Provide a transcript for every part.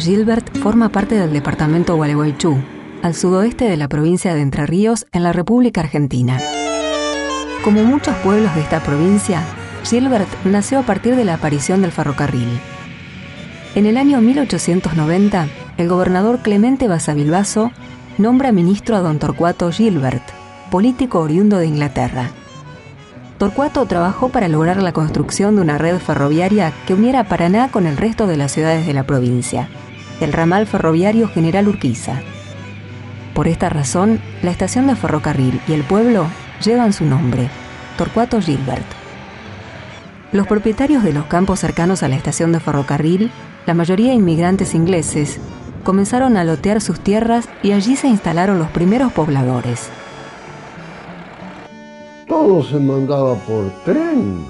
Gilbert forma parte del departamento Gualeguaychú, al sudoeste de la provincia de Entre Ríos, en la República Argentina. Como muchos pueblos de esta provincia, Gilbert nació a partir de la aparición del ferrocarril. En el año 1890, el gobernador Clemente Basavilbaso nombra ministro a don Torcuato Gilbert, político oriundo de Inglaterra. Torcuato trabajó para lograr la construcción de una red ferroviaria que uniera Paraná con el resto de las ciudades de la provincia, el ramal ferroviario General Urquiza. Por esta razón, la estación de ferrocarril y el pueblo llevan su nombre, Torcuato Gilbert. Los propietarios de los campos cercanos a la estación de ferrocarril, la mayoría inmigrantes ingleses, comenzaron a lotear sus tierras y allí se instalaron los primeros pobladores todo se mandaba por tren.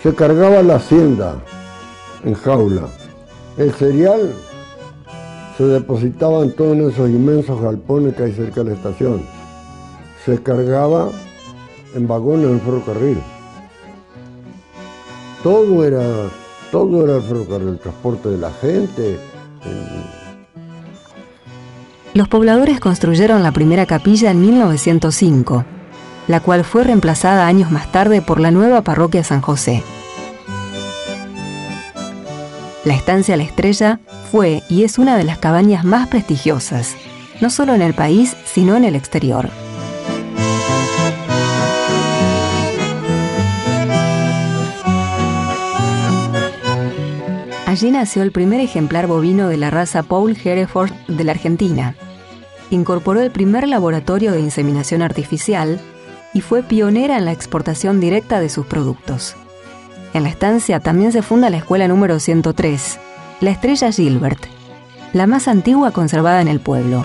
Se cargaba la hacienda en jaula. El cereal se depositaba en todos esos inmensos galpones que hay cerca de la estación. Se cargaba en vagones del ferrocarril. Todo era, todo era el ferrocarril, el transporte de la gente. Los pobladores construyeron la primera capilla en 1905 la cual fue reemplazada años más tarde por la nueva parroquia San José. La estancia La Estrella fue y es una de las cabañas más prestigiosas, no solo en el país, sino en el exterior. Allí nació el primer ejemplar bovino de la raza Paul Hereford de la Argentina. Incorporó el primer laboratorio de inseminación artificial y fue pionera en la exportación directa de sus productos. En la estancia también se funda la escuela número 103, la Estrella Gilbert, la más antigua conservada en el pueblo.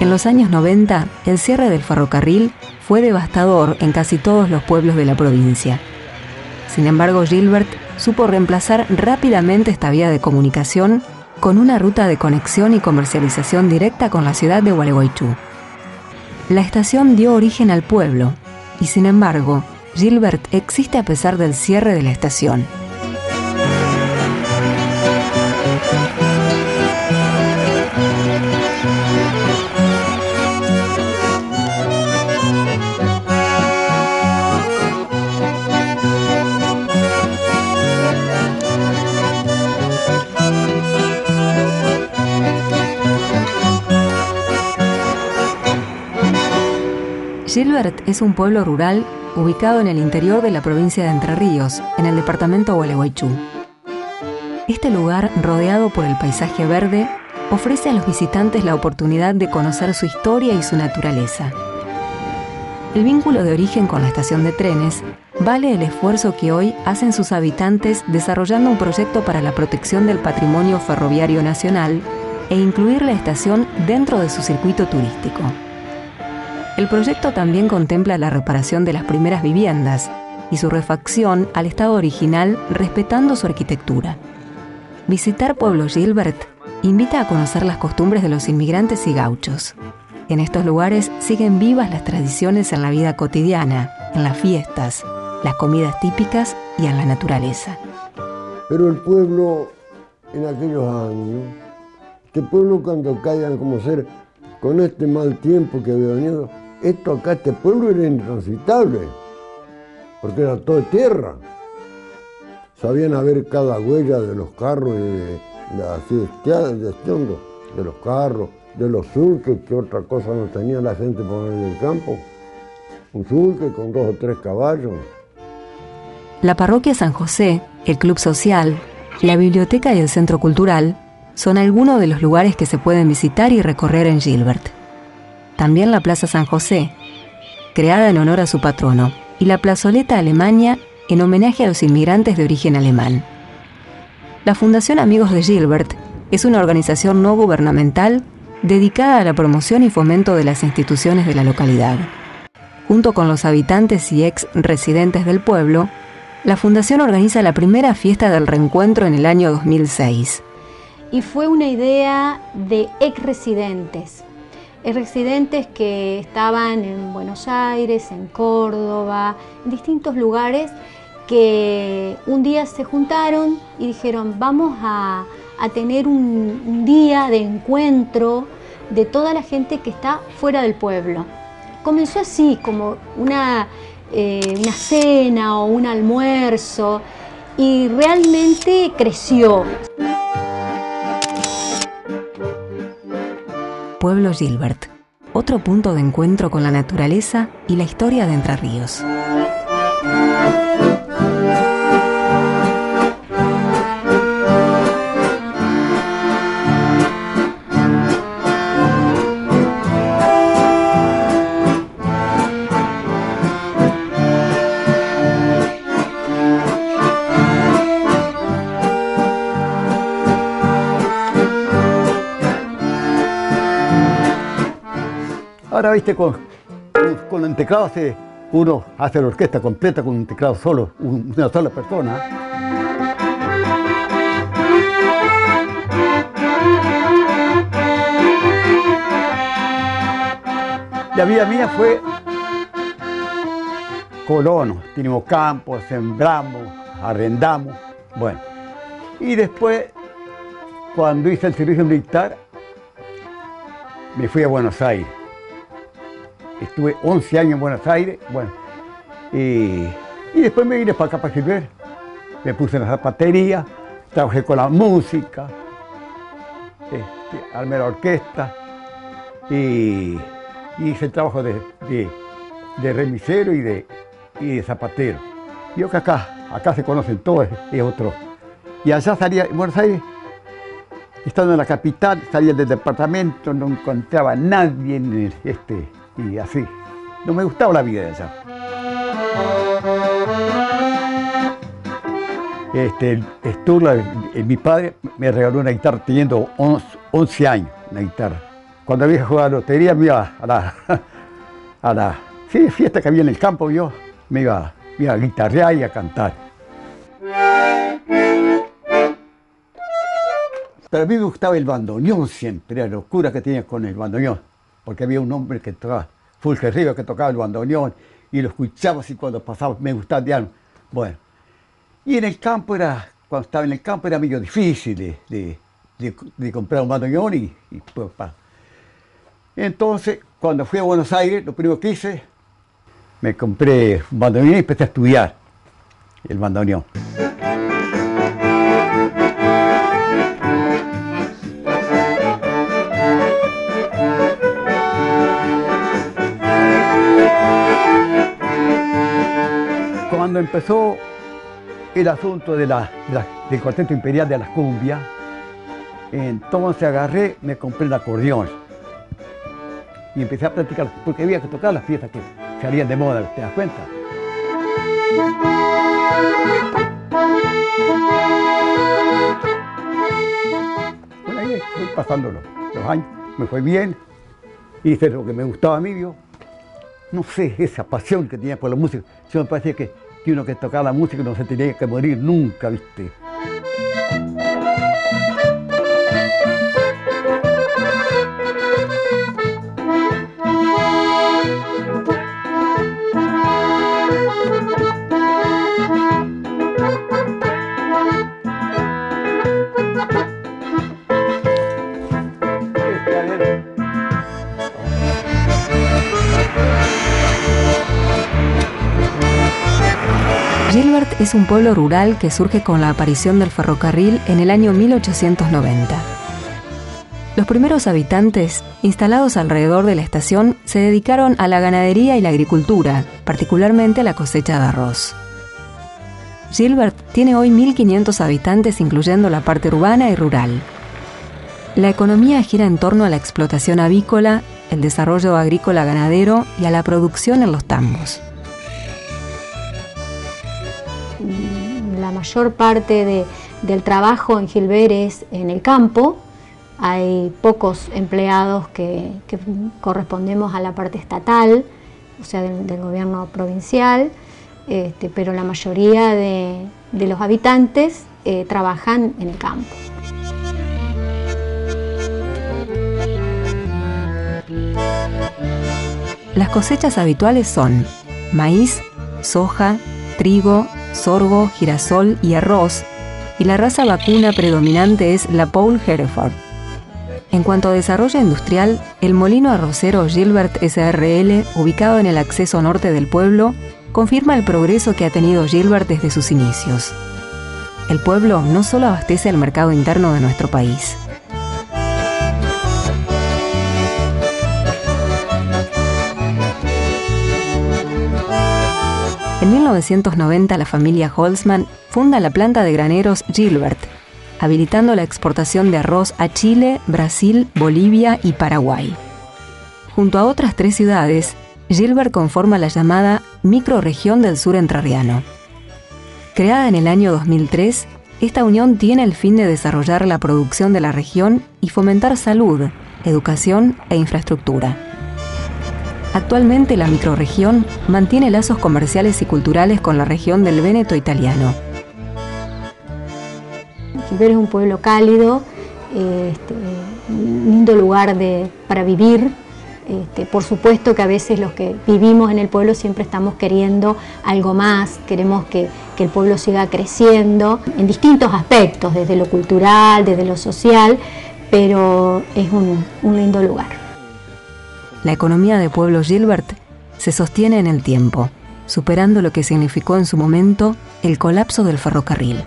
En los años 90, el cierre del ferrocarril fue devastador en casi todos los pueblos de la provincia. Sin embargo, Gilbert supo reemplazar rápidamente esta vía de comunicación con una ruta de conexión y comercialización directa con la ciudad de Gualeguaychú. La estación dio origen al pueblo y sin embargo, Gilbert existe a pesar del cierre de la estación. Gilbert es un pueblo rural ubicado en el interior de la provincia de Entre Ríos, en el departamento Gualeguaychú. Este lugar, rodeado por el paisaje verde, ofrece a los visitantes la oportunidad de conocer su historia y su naturaleza. El vínculo de origen con la estación de trenes vale el esfuerzo que hoy hacen sus habitantes desarrollando un proyecto para la protección del patrimonio ferroviario nacional e incluir la estación dentro de su circuito turístico. El proyecto también contempla la reparación de las primeras viviendas y su refacción al estado original respetando su arquitectura. Visitar Pueblo Gilbert invita a conocer las costumbres de los inmigrantes y gauchos. En estos lugares siguen vivas las tradiciones en la vida cotidiana, en las fiestas, las comidas típicas y en la naturaleza. Pero el pueblo en aquellos años, este pueblo cuando caigan como ser con este mal tiempo que había venido, esto acá, este pueblo era intransitable, porque era todo tierra. Sabían a ver cada huella de los carros y de, de, de los carros, de los surques, que otra cosa no tenía la gente por en el campo. Un surque con dos o tres caballos. La parroquia San José, el club social, la biblioteca y el centro cultural son algunos de los lugares que se pueden visitar y recorrer en Gilbert también la Plaza San José, creada en honor a su patrono, y la Plazoleta Alemania en homenaje a los inmigrantes de origen alemán. La Fundación Amigos de Gilbert es una organización no gubernamental dedicada a la promoción y fomento de las instituciones de la localidad. Junto con los habitantes y ex residentes del pueblo, la Fundación organiza la primera fiesta del reencuentro en el año 2006. Y fue una idea de ex residentes, residentes que estaban en Buenos Aires, en Córdoba, en distintos lugares que un día se juntaron y dijeron, vamos a, tener un, día de encuentro de toda la gente que está fuera del pueblo. Comenzó así, como una, eh, una cena o un almuerzo, y realmente creció. Pueblo Gilbert, otro punto de encuentro con la naturaleza y la historia de Entre Ríos. Ahora, viste, con, con el teclado uno hace la orquesta completa con un teclado solo, una sola persona. La vida mía fue colonos, tenemos campos, sembramos, arrendamos, bueno. Y después, cuando hice el servicio militar, me fui a Buenos Aires. Estuve 11 años en Buenos Aires, bueno, y, después me vine para acá, para Gilbert. Me puse en la zapatería, trabajé con la música, este, armé la orquesta y, hice el trabajo de, remisero y de, y de zapatero. Yo que acá, acá se conocen todos, es otro. Y allá salía, en Buenos Aires, estando en la capital, salía del departamento, no encontraba a nadie en este, y así. No me gustaba la vida de allá. Este, Sturla, eh, mi padre me regaló una guitarra teniendo 11, años, una guitarra. Cuando había jugado a lotería me iba a la, a la fiesta que había en el campo, yo me iba, me iba a guitarrear y a cantar. Pero a mí me gustaba el bandoneón siempre, la locura que tenía con el bandoneón porque había un hombre que tocaba, Fulge Río, que tocaba el bandoneón, y lo escuchaba así cuando pasaba, me gustaba diablo. Bueno, y en el campo era, cuando estaba en el campo era medio difícil de, comprar un bandoneón y, pues, Entonces, cuando fui a Buenos Aires, lo primero que hice, me compré un bandoneón y empecé a estudiar el bandoneón. Cuando empezó el asunto del cuarteto imperial de las cumbias, entonces agarré, me compré el acordeón y empecé a practicar, porque había que tocar las fiestas que salían de moda, ¿te das cuenta? Bueno, ahí fui pasando los, años, me fue bien, hice lo que me gustaba a mí, yo, no sé, esa pasión que tenía por la música, yo me parecía que que uno que tocaba la música no se tenía que morir nunca, ¿viste? Es un pueblo rural que surge con la aparición del ferrocarril en el año 1890. Los primeros habitantes, instalados alrededor de la estación, se dedicaron a la ganadería y la agricultura, particularmente a la cosecha de arroz. Gilbert tiene hoy 1.500 habitantes incluyendo la parte urbana y rural. La economía gira en torno a la explotación avícola, el desarrollo agrícola ganadero y a la producción en los tambos. La mayor parte del trabajo en Gilbert es en el campo. Hay pocos empleados que, correspondemos a la parte estatal, o sea, del, gobierno provincial, este, pero la mayoría de, los habitantes eh, trabajan en el campo. Las cosechas habituales son maíz, soja, trigo, sorgo, girasol y arroz, y la raza vacuna predominante es la Paul Hereford. En cuanto a desarrollo industrial, el molino arrocero Gilbert SRL, ubicado en el acceso norte del pueblo, confirma el progreso que ha tenido Gilbert desde sus inicios. El pueblo no solo abastece al mercado interno de nuestro país, 1990 la familia Holzman funda la planta de graneros Gilbert, habilitando la exportación de arroz a Chile, Brasil, Bolivia y Paraguay. Junto a otras tres ciudades, Gilbert conforma la llamada Microregión del Sur Entrerriano. Creada en el año 2003, esta unión tiene el fin de desarrollar la producción de la región y fomentar salud, educación e infraestructura. Actualmente la microrregión mantiene lazos comerciales y culturales con la región del Véneto italiano. Gilbert es un pueblo cálido, este, un lindo lugar para vivir. Este, por supuesto que a veces los que vivimos en el pueblo siempre estamos queriendo algo más, queremos que, el pueblo siga creciendo en distintos aspectos, desde lo cultural, desde lo social, pero es un lindo lugar la economía de Pueblo Gilbert se sostiene en el tiempo, superando lo que significó en su momento el colapso del ferrocarril.